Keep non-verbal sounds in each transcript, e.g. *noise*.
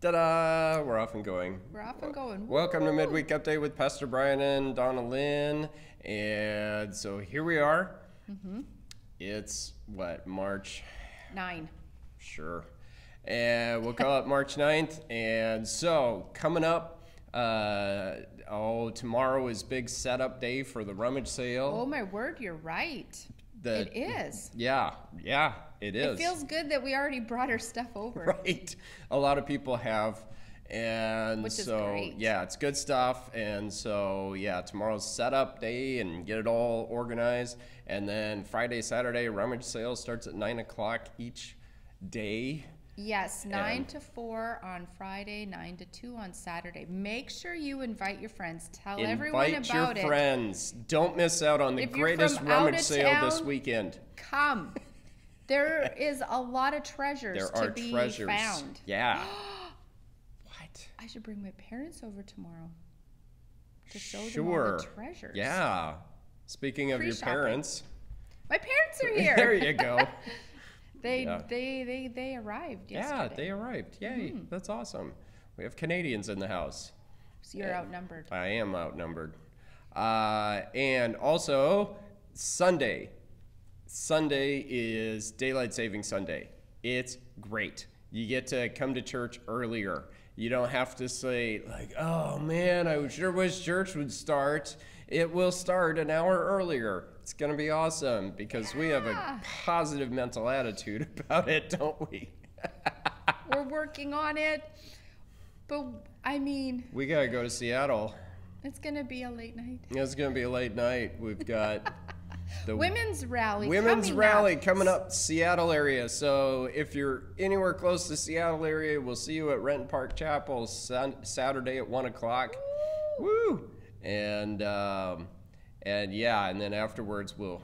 Ta-da! We're off and going. We're off and going. Welcome to Midweek Update with Pastor Brian and Donalyn. And so here we are. Mm-hmm. It's what, March? Nine. Sure. And we'll call it March *laughs* 9th. And so coming up, uh, oh, tomorrow is big setup day for the rummage sale. Oh my word, you're right. The- it is. Yeah, yeah, it is. It feels good that we already brought our stuff *laughs* over. right a lot of people have and Which is so yeah it's good stuff and so yeah tomorrow's setup day and get it all organized and then friday saturday rummage sale starts at nine o'clock each day Yes, nine And- to four on Friday, nine to two on Saturday. Make sure you invite your friends. Tell everyone about it. invite your friends don't miss out on the If greatest rummage sale this weekend Come. There is a lot of treasures there to are be treasures found. *gasps* yeah *gasps* what I should bring my parents over tomorrow to show them all sure the treasures. yeah speaking of your Pre-shopping. parents My parents are *laughs* here. there you go *laughs* They Yeah. they they they arrived Yeah, they arrived. Yay, Mm-hmm. that's awesome. We have Canadians in the house. so you're outnumbered. I am outnumbered. Uh, and also, Sunday. Sunday is Daylight Saving Sunday. It's great. You get to come to church earlier. You don't have to say, like, oh man, I sure wish church would start. It will start an hour earlier. It's going to be awesome because we have a positive mental attitude *laughs* about it, don't we? *laughs* We're working on it. But I mean, We got to go to Seattle. it's gonna be a late night. It's going to be a late night. We've got *laughs* the Women's rally. women's coming rally up. coming up Seattle area. So if you're anywhere close to Seattle area, we'll see you at Renton Park Chapel Saturday at one o'clock. Woo! And um, and yeah, and then afterwards we'll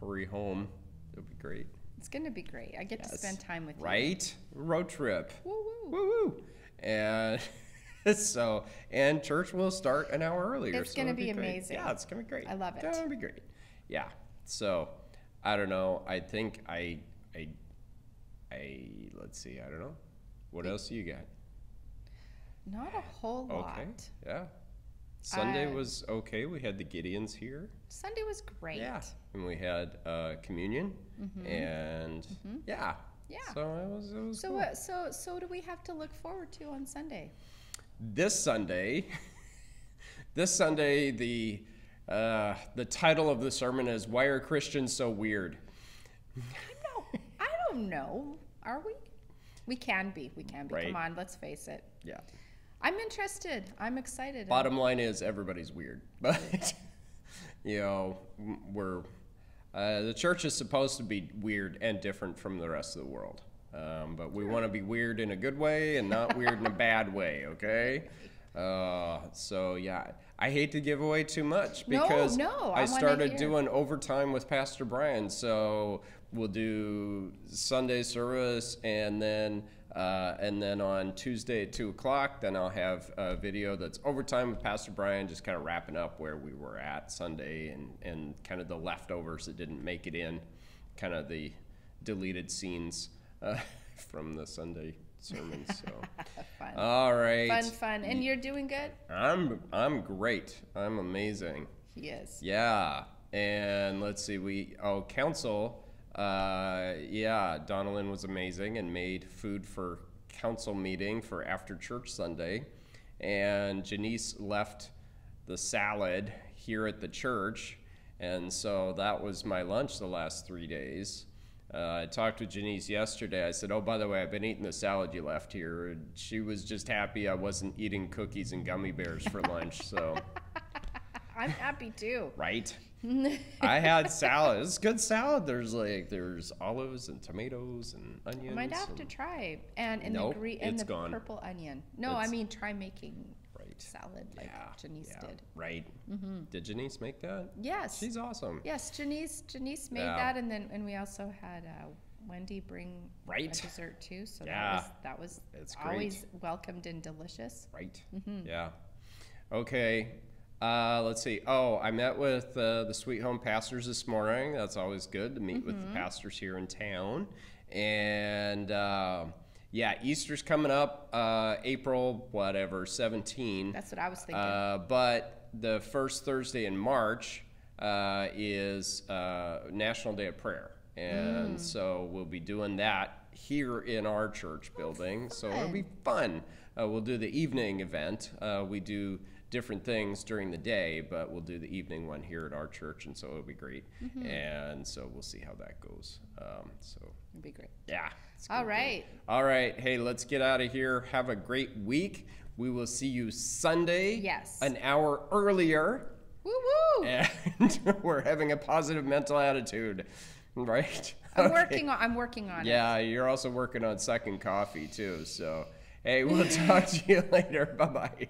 hurry home. It'll be great. It's gonna be great. I get to spend time with you. Right? Road trip. Woo woo. Woo woo! And *laughs* so, and church will start an hour earlier. It's so gonna be great. amazing. Yeah, it's gonna be great. I love it. It's gonna be great. Yeah. So, I don't know. I think I, I, I. Let's see. I don't know. What else do you got? Not a whole lot. Okay. Yeah. Sunday Uh, was okay. We had the Gideons here. Sunday was great. Yeah. And we had uh, communion. And yeah. Mm-hmm. Yeah. So it was. It was So cool. what? So so do we have to look forward to on Sunday? this Sunday, *laughs* this Sunday, the uh, the title of the sermon is "Why Are Christians So Weird?" No, I don't know. Are we? We can be. We can be. Right. Come on, let's face it. Yeah. I'm interested. I'm excited. Bottom line is everybody's weird, *laughs* but you know we're uh, the church is supposed to be weird and different from the rest of the world. Um, but we want to be weird in a good way and not weird in a bad way, okay? Uh, so yeah, I hate to give away too much because no, I I started doing overtime with Pastor Brian. So we'll do Sunday service and then uh, and then on Tuesday at two o'clock, then I'll have a video that's overtime with Pastor Brian, just kind of wrapping up where we were at Sunday and and kind of the leftovers that didn't make it in, kind of the deleted scenes uh, *laughs* from the Sunday sermon. So *laughs* all right, fun, fun, and you're doing good. I'm I'm great. I'm amazing. Yes. Yeah, and let's see. We oh council. Uh, yeah, Donalyn was amazing and made food for council meeting for after church Sunday, and Janice left the salad here at the church, and so that was my lunch the last three days. Uh, I talked with Janice yesterday. I said, "Oh, by the way, I've been eating the salad you left here." And she was just happy I wasn't eating cookies and gummy bears for lunch. So, *laughs* I'm happy too. right? *laughs* I had salad. It's good salad. There's like there's olives and tomatoes and onions. Might have to try. And in Nope, the green and the gone. purple onion. No, I mean try making right. salad like yeah, Janice yeah, did. Right. Did Janice make that? Yes. She's awesome. Yes, Janice. Janice made Yeah. that, and then and we also had uh, Wendy bring Right. a dessert too. So Yeah. that was that was It's great. always welcomed and delicious. Right. Mm-hmm. Yeah. Okay. Uh, let's see. Oh, I met with uh, the Sweet Home pastors this morning. That's always good to meet with Mm-hmm. the pastors here in town. And uh, yeah, Easter's coming up, uh, April whatever, 17. That's what I was thinking. Uh, but the first Thursday in March uh, is uh, National Day of Prayer. And Mm. so we'll be doing that here in our church building. So it'll be fun. Uh, we'll do the evening event. Uh, we do different things during the day, but we'll do the evening one here at our church. And so it'll be great. Mm-hmm. And so we'll see how that goes. Um, so, it'll be great. yeah. All right. All right. Hey, let's get out of here. Have a great week. We will see you Sunday. Yes. An hour earlier. Woo woo! And *laughs* we're having a positive mental attitude. *laughs* Right? I'm Okay. working on. I'm working on it. Yeah, you're also working on second coffee too. So, hey, we'll *laughs* talk to you later. Bye bye.